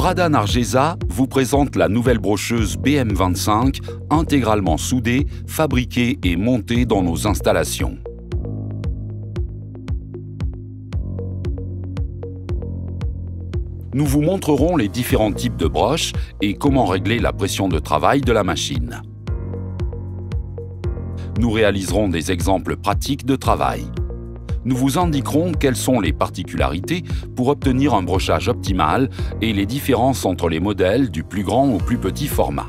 Prada Nargesa vous présente la nouvelle brocheuse BM25 intégralement soudée, fabriquée et montée dans nos installations. Nous vous montrerons les différents types de broches et comment régler la pression de travail de la machine. Nous réaliserons des exemples pratiques de travail nous vous indiquerons quelles sont les particularités pour obtenir un brochage optimal et les différences entre les modèles du plus grand au plus petit format.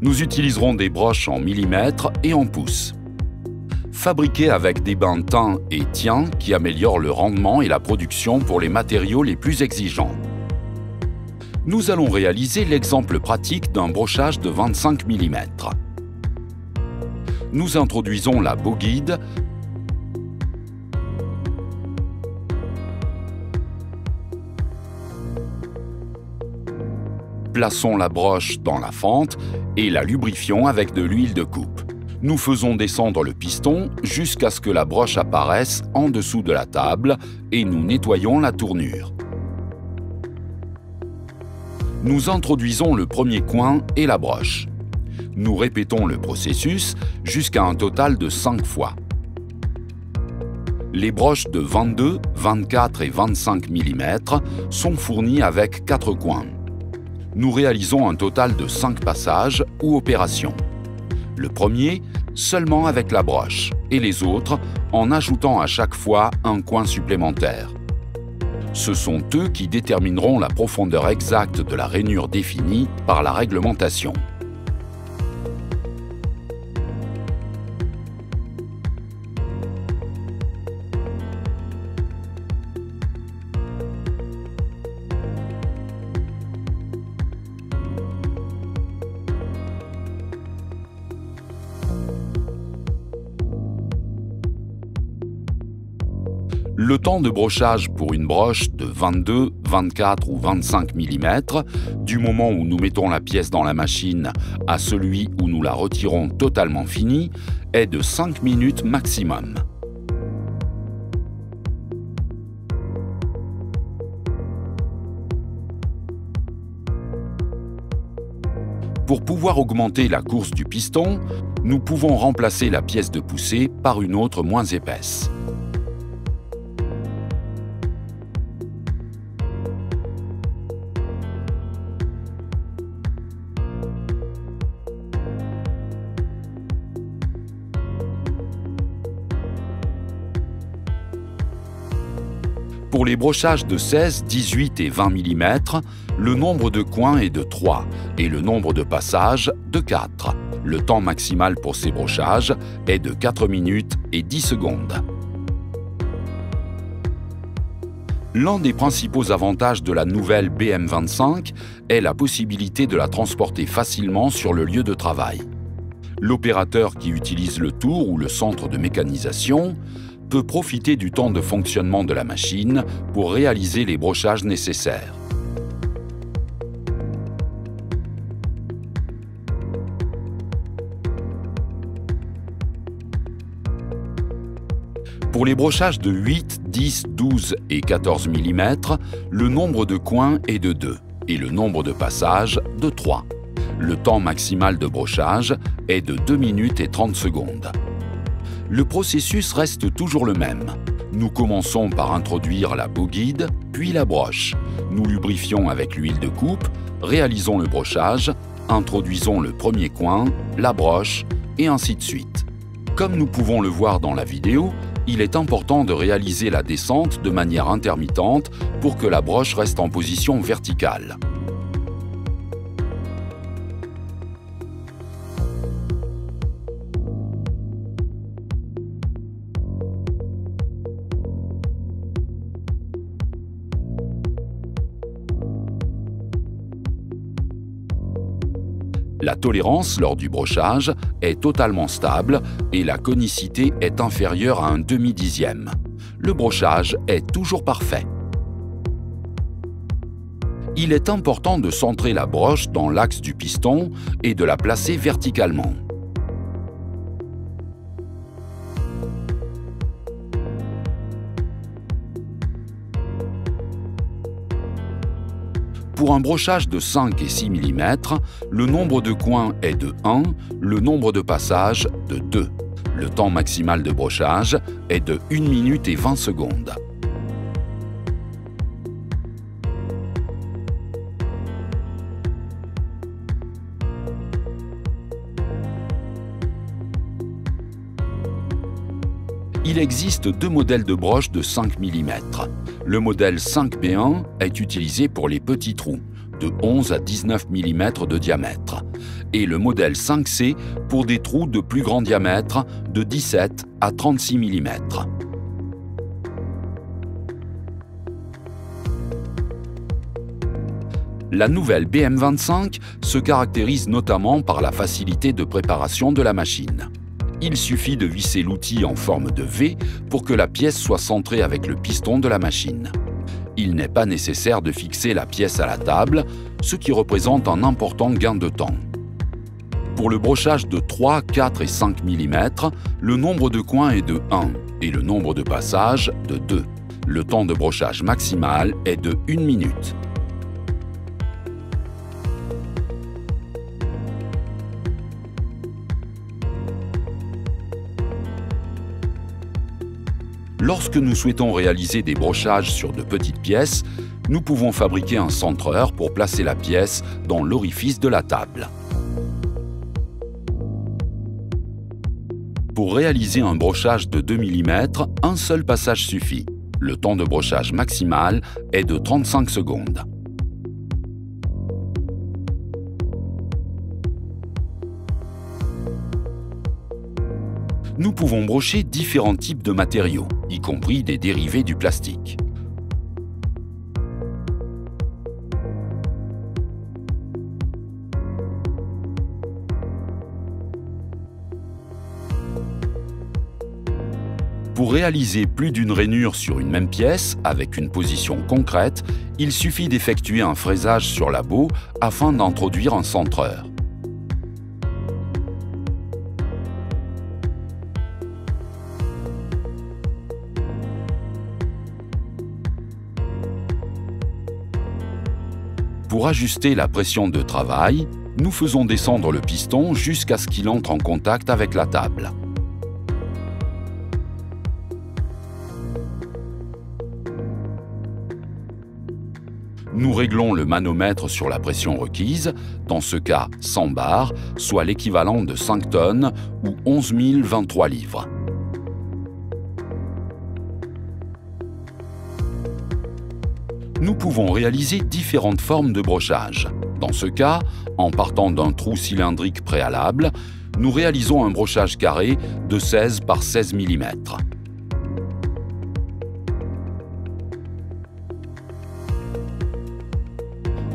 Nous utiliserons des broches en millimètres et en pouces. Fabriquées avec des bains teint et tien qui améliorent le rendement et la production pour les matériaux les plus exigeants nous allons réaliser l'exemple pratique d'un brochage de 25 mm. Nous introduisons la guide Plaçons la broche dans la fente et la lubrifions avec de l'huile de coupe. Nous faisons descendre le piston jusqu'à ce que la broche apparaisse en dessous de la table et nous nettoyons la tournure nous introduisons le premier coin et la broche. Nous répétons le processus jusqu'à un total de 5 fois. Les broches de 22, 24 et 25 mm sont fournies avec 4 coins. Nous réalisons un total de 5 passages ou opérations. Le premier seulement avec la broche et les autres en ajoutant à chaque fois un coin supplémentaire. Ce sont eux qui détermineront la profondeur exacte de la rainure définie par la réglementation. Le temps de brochage pour une broche de 22, 24 ou 25 mm, du moment où nous mettons la pièce dans la machine à celui où nous la retirons totalement finie, est de 5 minutes maximum. Pour pouvoir augmenter la course du piston, nous pouvons remplacer la pièce de poussée par une autre moins épaisse. Pour les brochages de 16, 18 et 20 mm, le nombre de coins est de 3 et le nombre de passages de 4. Le temps maximal pour ces brochages est de 4 minutes et 10 secondes. L'un des principaux avantages de la nouvelle BM25 est la possibilité de la transporter facilement sur le lieu de travail. L'opérateur qui utilise le tour ou le centre de mécanisation peut profiter du temps de fonctionnement de la machine pour réaliser les brochages nécessaires. Pour les brochages de 8, 10, 12 et 14 mm, le nombre de coins est de 2 et le nombre de passages de 3. Le temps maximal de brochage est de 2 minutes et 30 secondes le processus reste toujours le même. Nous commençons par introduire la guide, puis la broche. Nous lubrifions avec l'huile de coupe, réalisons le brochage, introduisons le premier coin, la broche, et ainsi de suite. Comme nous pouvons le voir dans la vidéo, il est important de réaliser la descente de manière intermittente pour que la broche reste en position verticale. La tolérance lors du brochage est totalement stable et la conicité est inférieure à un demi-dixième. Le brochage est toujours parfait. Il est important de centrer la broche dans l'axe du piston et de la placer verticalement. Pour un brochage de 5 et 6 mm, le nombre de coins est de 1, le nombre de passages de 2. Le temps maximal de brochage est de 1 minute et 20 secondes. Il existe deux modèles de broches de 5 mm. Le modèle 5B1 est utilisé pour les petits trous, de 11 à 19 mm de diamètre, et le modèle 5C pour des trous de plus grand diamètre, de 17 à 36 mm. La nouvelle BM25 se caractérise notamment par la facilité de préparation de la machine il suffit de visser l'outil en forme de V pour que la pièce soit centrée avec le piston de la machine. Il n'est pas nécessaire de fixer la pièce à la table, ce qui représente un important gain de temps. Pour le brochage de 3, 4 et 5 mm, le nombre de coins est de 1 et le nombre de passages de 2. Le temps de brochage maximal est de 1 minute. Lorsque nous souhaitons réaliser des brochages sur de petites pièces, nous pouvons fabriquer un centreur pour placer la pièce dans l'orifice de la table. Pour réaliser un brochage de 2 mm, un seul passage suffit. Le temps de brochage maximal est de 35 secondes. Nous pouvons brocher différents types de matériaux, y compris des dérivés du plastique. Pour réaliser plus d'une rainure sur une même pièce, avec une position concrète, il suffit d'effectuer un fraisage sur la boue afin d'introduire un centreur. Pour ajuster la pression de travail, nous faisons descendre le piston jusqu'à ce qu'il entre en contact avec la table. Nous réglons le manomètre sur la pression requise, dans ce cas 100 bars, soit l'équivalent de 5 tonnes ou 11 023 livres. Nous pouvons réaliser différentes formes de brochage. Dans ce cas, en partant d'un trou cylindrique préalable, nous réalisons un brochage carré de 16 par 16 mm.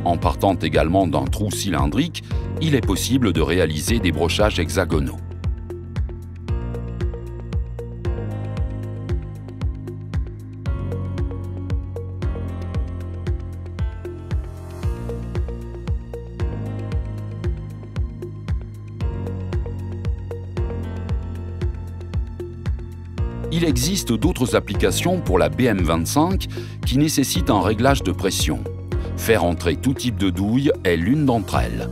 En partant également d'un trou cylindrique, il est possible de réaliser des brochages hexagonaux. Il existe d'autres applications pour la BM25 qui nécessitent un réglage de pression. Faire entrer tout type de douille est l'une d'entre elles.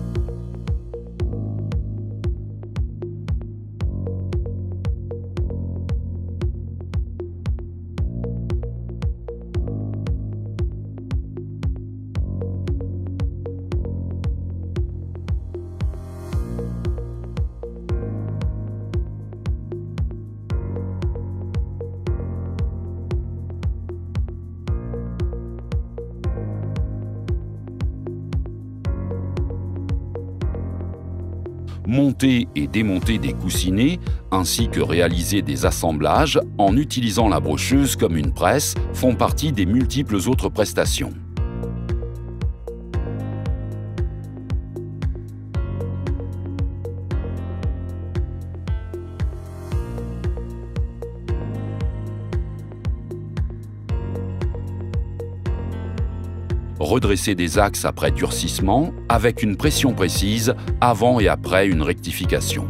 Monter et démonter des coussinets, ainsi que réaliser des assemblages en utilisant la brocheuse comme une presse font partie des multiples autres prestations. Redresser des axes après durcissement avec une pression précise avant et après une rectification.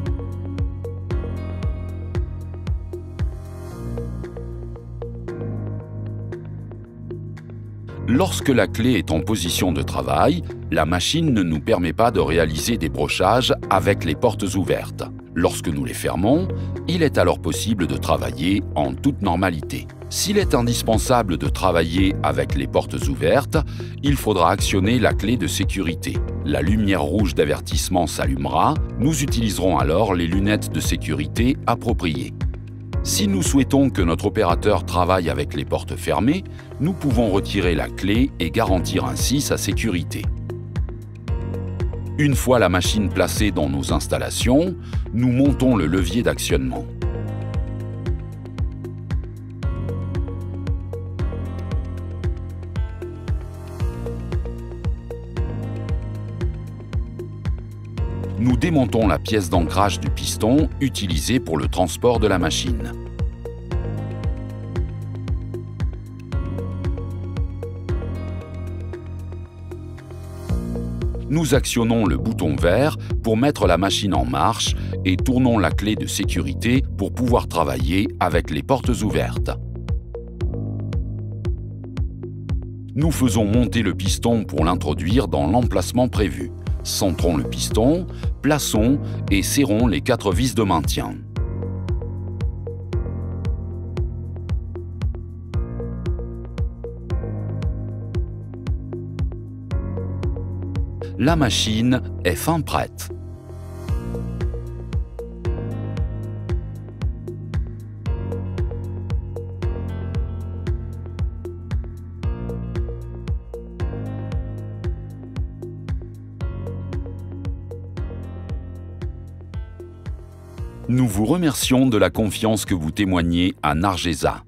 Lorsque la clé est en position de travail, la machine ne nous permet pas de réaliser des brochages avec les portes ouvertes. Lorsque nous les fermons, il est alors possible de travailler en toute normalité. S'il est indispensable de travailler avec les portes ouvertes, il faudra actionner la clé de sécurité. La lumière rouge d'avertissement s'allumera, nous utiliserons alors les lunettes de sécurité appropriées. Si nous souhaitons que notre opérateur travaille avec les portes fermées, nous pouvons retirer la clé et garantir ainsi sa sécurité. Une fois la machine placée dans nos installations, nous montons le levier d'actionnement. Nous démontons la pièce d'ancrage du piston utilisée pour le transport de la machine. Nous actionnons le bouton vert pour mettre la machine en marche et tournons la clé de sécurité pour pouvoir travailler avec les portes ouvertes. Nous faisons monter le piston pour l'introduire dans l'emplacement prévu. Centrons le piston, plaçons et serrons les quatre vis de maintien. La machine est fin prête. Nous vous remercions de la confiance que vous témoignez à Nargesa.